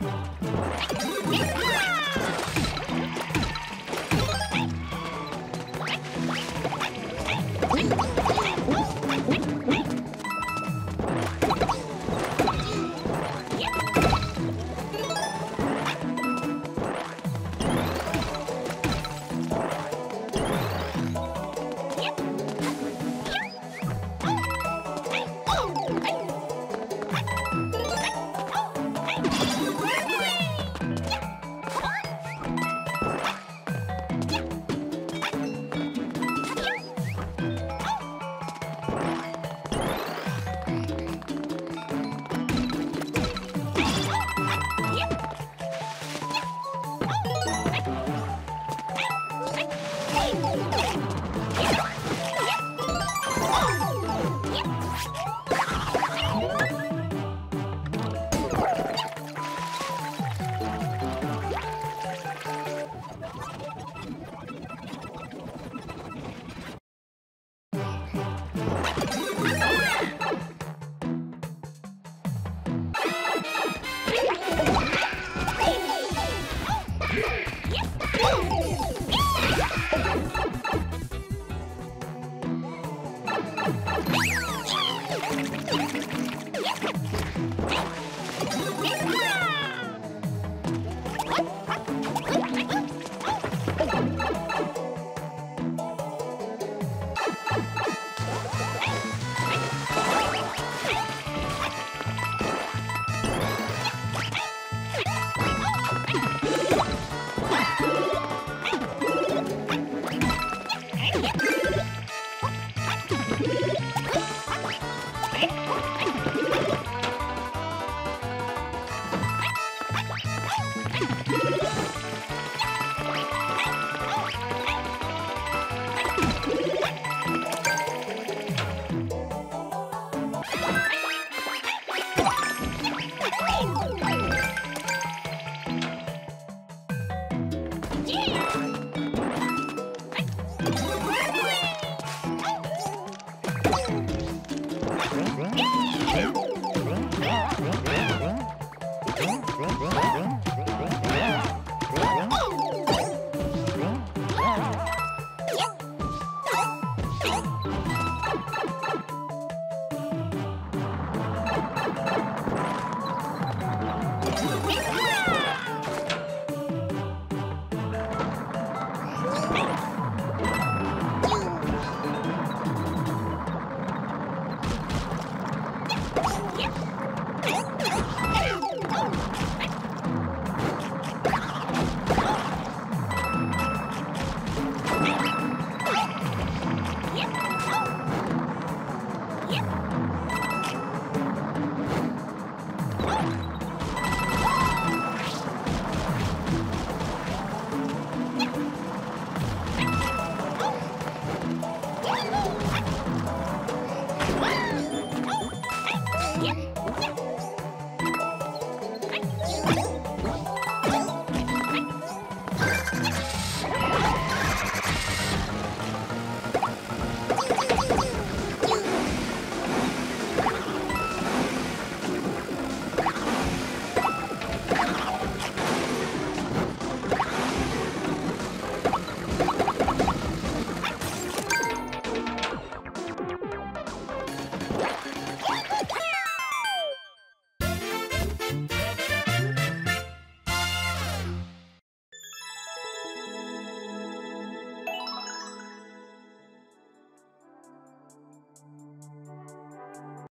Get out! Yeah. Huh?